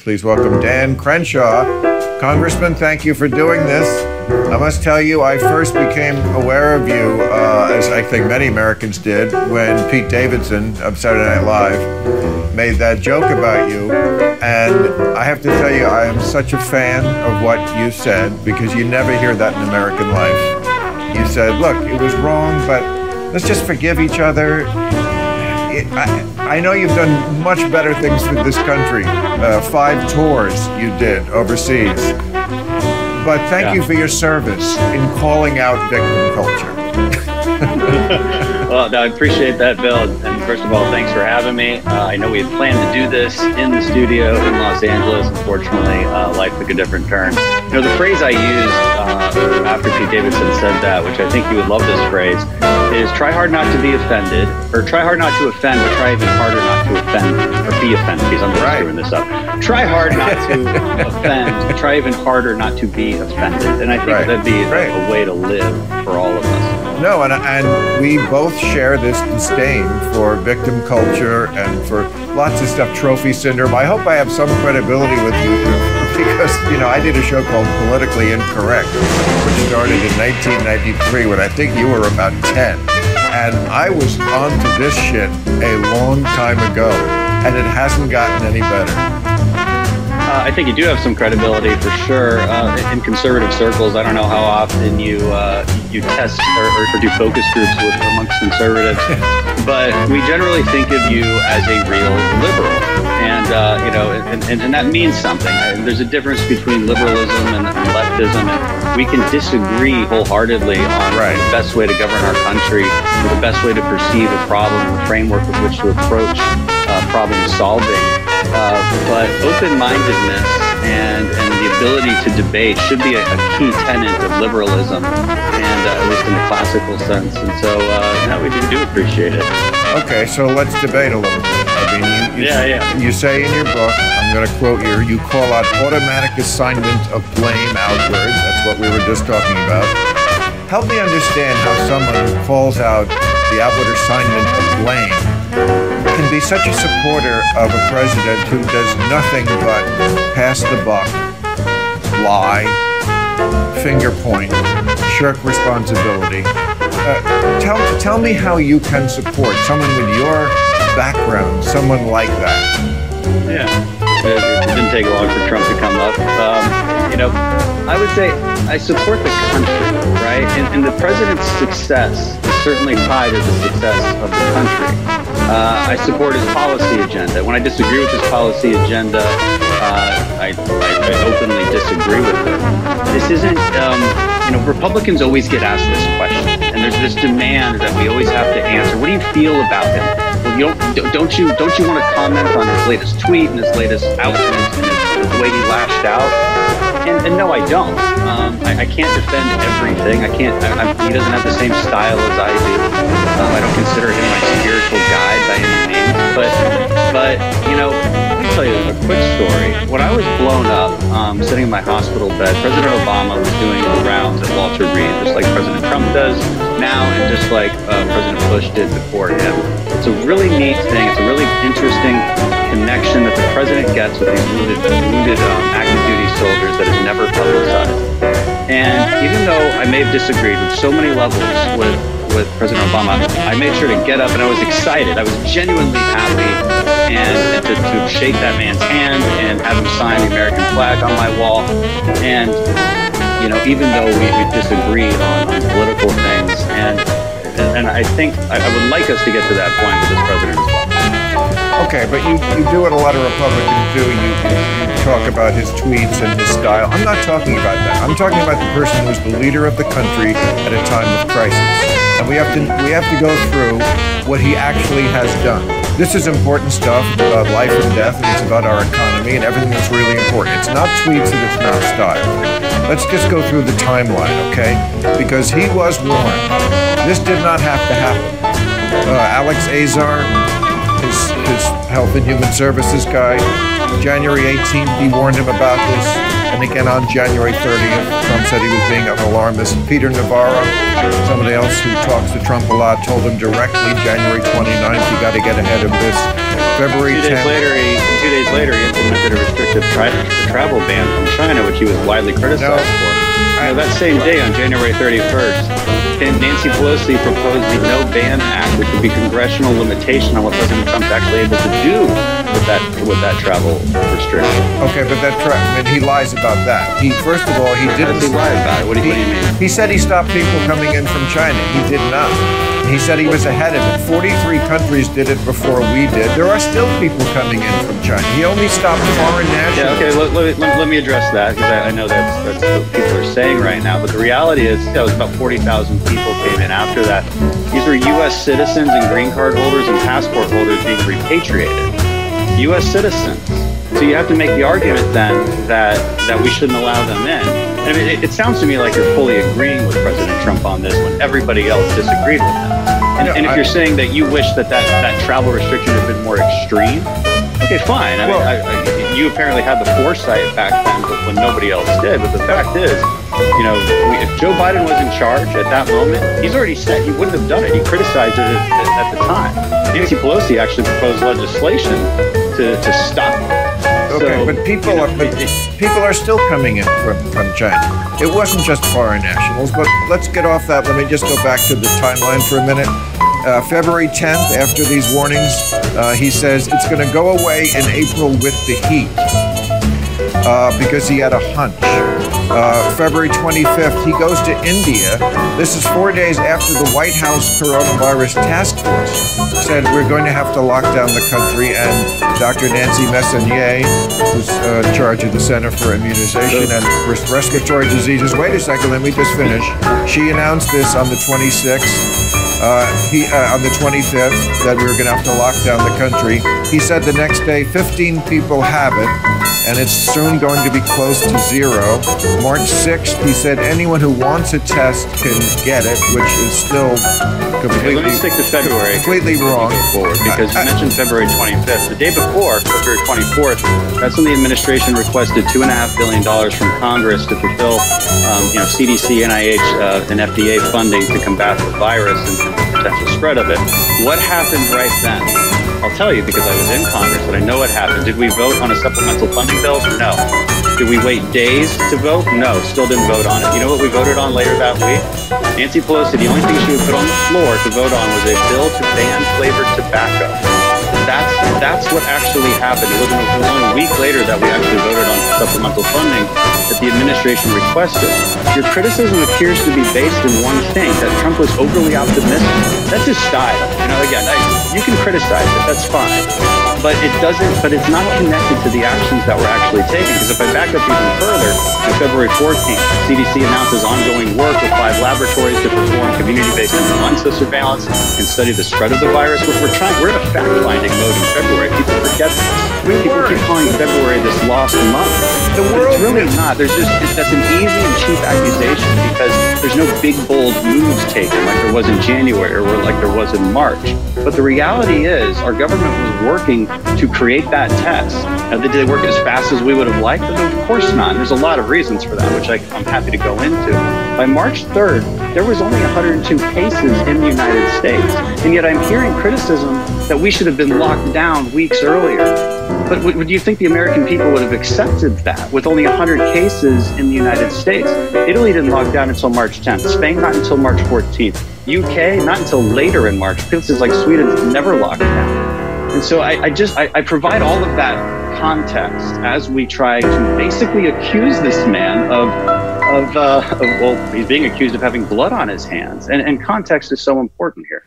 Please welcome Dan Crenshaw. Congressman, thank you for doing this. I must tell you, I first became aware of you, uh, as I think many Americans did, when Pete Davidson of Saturday Night Live made that joke about you. And I have to tell you, I am such a fan of what you said because you never hear that in American life. You said, look, it was wrong, but let's just forgive each other I, I, know you've done much better things for this country. Uh, five tours you did overseas. But thank yeah. you for your service in calling out victim culture. well, no, I appreciate that, Bill. And first of all, thanks for having me. Uh, I know we had planned to do this in the studio in Los Angeles. Unfortunately, uh, life took a different turn. You know, the phrase I used after Pete Davidson said that, which I think you would love this phrase, is try hard not to be offended, or try hard not to offend, but try even harder not to offend or be offended. Because I'm just right. screwing this up. Try hard not to offend, try even harder not to be offended. And I think right. that'd be right. a way to live for all of us. No, and, and we both share this disdain for victim culture and for lots of stuff, trophy syndrome. I hope I have some credibility with you because, you know, I did a show called Politically Incorrect, which started in 1993 when I think you were about 10. And I was onto this shit a long time ago, and it hasn't gotten any better. Uh, I think you do have some credibility for sure uh, in conservative circles. I don't know how often you uh, you test or, or, do focus groups with amongst conservatives, but we generally think of you as a real liberal uh, you know, and, and, and, that means something. There's a difference between liberalism and, and leftism, and we can disagree wholeheartedly on right. the best way to govern our country, the best way to perceive a problem, the framework with which to approach uh, problem solving. Uh, but open-mindedness and and the ability to debate should be a, a key tenet of liberalism, and uh, at least in the classical sense. And so, uh, now we do appreciate it. Okay, so let's debate a little bit. I mean, you, you, yeah, yeah. you say in your book, I'm going to quote you, you call out automatic assignment of blame outward. That's what we were just talking about. Help me understand how someone who calls out the outward assignment of blame can be such a supporter of a president who does nothing but pass the buck, lie, finger point, shirk responsibility. Uh, tell, tell me how you can support someone with your background, someone like that. Yeah, it, didn't take long for Trump to come up. Um, you know, I would say I support the country, right? And, and the president's success is certainly tied to the success of the country. Uh, I support his policy agenda. When I disagree with his policy agenda, uh, I, I, I, openly disagree with it. This isn't, um, you know, Republicans always get asked this question, and there's this demand that we always have to answer. What do you feel about him? Well, you don't, don't you don't you want to comment on his latest tweet and his latest outfit and his, the way he lashed out? And, and no, I don't. Um, I, I, can't defend everything. I can't. I, he doesn't have the same style as I do. Um, I don't consider him my spiritual guide by any means. But but you know, let me tell you a quick story. When I was blown up, um, sitting in my hospital bed, President Obama was doing rounds at Walter Reed, just like President Trump does now, and just like uh, President Bush did before him. It's a really neat thing. It's a really interesting connection that the president gets with these wounded, wounded um, active duty soldiers that is never publicized. And even though I may have disagreed with so many levels with with President Obama, I made sure to get up and I was excited. I was genuinely happy and, and to, to, shake that man's hand and have him sign the American flag on my wall. And, you know, even though we, we disagreed on, on, political things, and, and I think I, I would like us to get to that point with this president as well. Okay, but you, you do what a lot of Republicans do. You, you talk about his tweets and his style. I'm not talking about that. I'm talking about the person who's the leader of the country at a time of crisis and we have to we have to go through what he actually has done. This is important stuff about life and death, and it's about our economy and everything that's really important. It's not tweets and it's not style. Let's just go through the timeline, okay? Because he was warned. This did not have to happen. Uh, Alex Azar, his, his Health and Human Services guy, January 18th, he warned him about this. And again on January 30th, Trump said he was being an alarmist. Peter Navarro, somebody else who talks to Trump a lot, told him directly January 29th, you got to get ahead of this. February two 10th. Days later, he, two days later, he implemented a restrictive tri- travel ban from China, which he was widely criticized No. for. Know, that same day, on January 31st, Nancy Pelosi proposed the No Ban Act, which would be congressional limitation on what President Trump's actually able to do with that with that travel restriction. Okay, but that tra- I mean, he lies about that. He first of all, he didn't he lie about it? What do you, what do you mean? He said he stopped people coming in from China. He did not. He said he was ahead of it. 43 countries did it before we did. There are still people coming in from China. He only stopped foreign nationals. Yeah, okay, let, let, let, let me address that because I, I know that's, that's what people are saying right now. But the reality is, it was about 40,000 people came in after that. These were U.S. citizens and green card holders and passport holders being repatriated. U.S. citizens. So you have to make the argument then that, that we shouldn't allow them in. I mean, it, it sounds to me like you're fully agreeing with President Trump on this when everybody else disagreed with him. And, No, and if I- you're saying that you wish that, that that travel restriction had been more extreme, okay, fine. I mean, I, I, you apparently had the foresight back then but when nobody else did. But the fact is, you know, we, if Joe Biden was in charge at that moment, he's already said he wouldn't have done it. He criticized it at, at, the time. Nancy Pelosi actually proposed legislation to, to stop. Okay, So, but people you know, are but it- it- people are still coming in from, from China. It wasn't just foreign nationals, but let's get off that. Let me just go back to the timeline for a minute. Uh, February 10th, after these warnings, uh, he says it's going to go away in April with the heat uh, because he had a hunch. Uh, February 25th, he goes to India. This is four days after the White House coronavirus task force said we're going to have to lock down the country. And Dr. Nancy Messonnier, who's uh, in charge of the Center for Immunization and Res- Respiratory Diseases, wait a second, let me just finish. She announced this on the 26th. Uh, he uh, on the 25th that we were going to have to lock down the country. He said the next day 15 people have it, and it's soon going to be close to zero. March 6th, he said anyone who wants a test can get it, which is still completely let me stick to February. completely wrong. Forward because you I- I- mentioned February 25th. The day before, February 24th, that's when the administration requested two and a half billion dollars from Congress to fulfill, um, you know, CDC, NIH, uh, and FDA funding to combat the virus and, potential spread of it. What happened right then? I'll tell you because I was in Congress and I know what happened. Did we vote on a supplemental funding bill? No. Did we wait days to vote? No, still didn't vote on it. You know what we voted on later that week? Nancy Pelosi, the only thing she would put on the floor to vote on was a bill to ban flavored tobacco. That's that's what actually happened. It wasn't only a week later that we actually voted on supplemental funding that the administration requested. Your criticism appears to be based in one thing that Trump was overly optimistic. That's his style. You know, again, I, you can criticize it. That's fine. But it doesn't. But it's not connected to the actions that were actually taken. Because if I back up even further, on February 14th, CDC announces ongoing work with five laboratories to perform community-based influenza surveillance and study the spread of the virus. We're, we're trying. We're in a fact-finding mode in February. People forget this. People keep calling February this lost month. The world it's really not. There's just that's an easy and cheap accusation because there's no big bold moves taken like there was in January or like there was in March. But the reality is, our government was working to create that test. Now, did they work as fast as we would have liked? Of course not. And there's a lot of reasons for that, which I, I'm happy to go into. By March 3rd, there was only 102 cases in the United States, and yet I'm hearing criticism that we should have been locked down weeks earlier. But would, you think the American people would have accepted that with only 100 cases in the United States? Italy didn't lock down until March 10th. Spain not until March 14th. UK not until later in March. Places like Sweden never locked down. And so I, I just I, I provide all of that context as we try to basically accuse this man of of, uh, of well he's being accused of having blood on his hands and, and context is so important here.